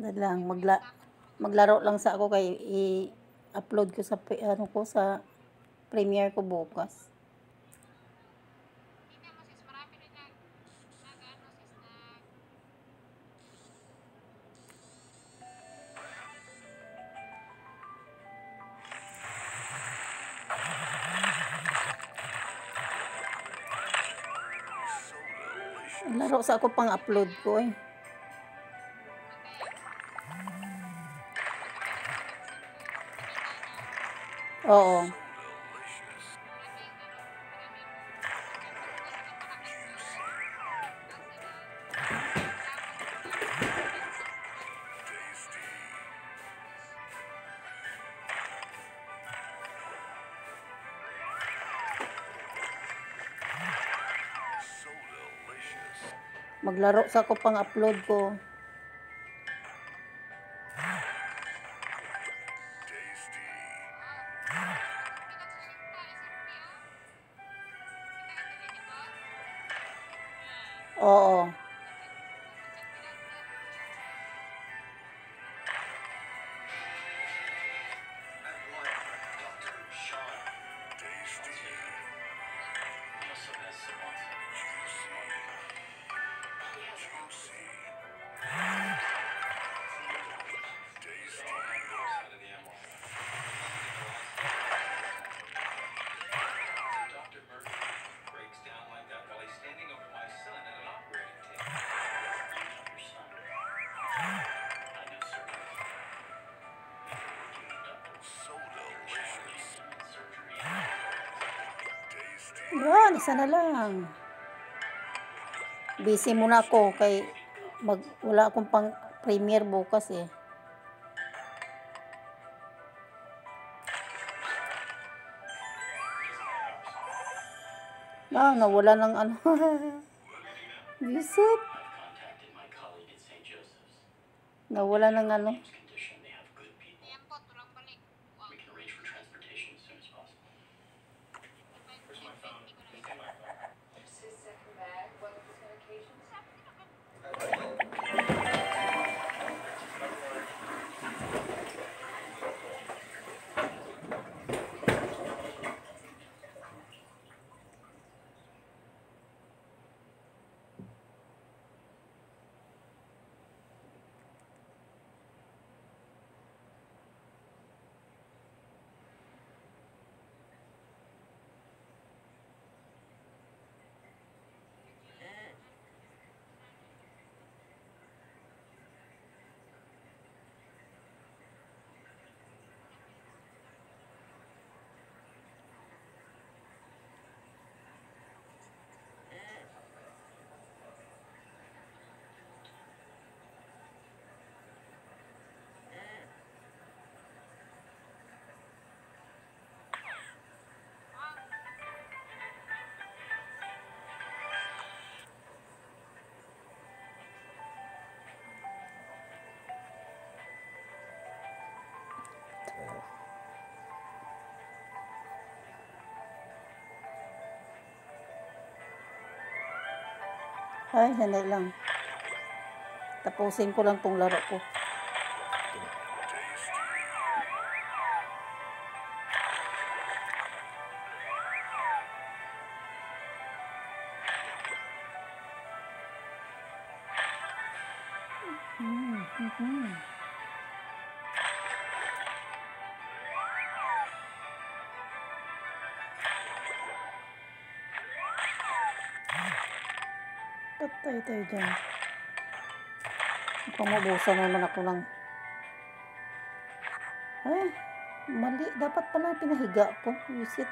Lang, magla maglaro lang sa ako kay i-upload ko sa ano ko sa Premiere ko bukas. Laro sa ako pang upload ko eh. Oo. Maglaro sa ako pang upload ko. Oo. Dr. Yan, isa na lang. Busy muna ako kay mag, wala akong pang premiere bukas eh. Ah, nawala ng ano. Visit. Nawala ng ano. Ay, sandali lang. Tapusin ko lang tong laro ko. Hmm, Patay tayo dyan. Pumubusan naman ako ng... Ay, mali. Dapat pala pinahiga ko. Visit.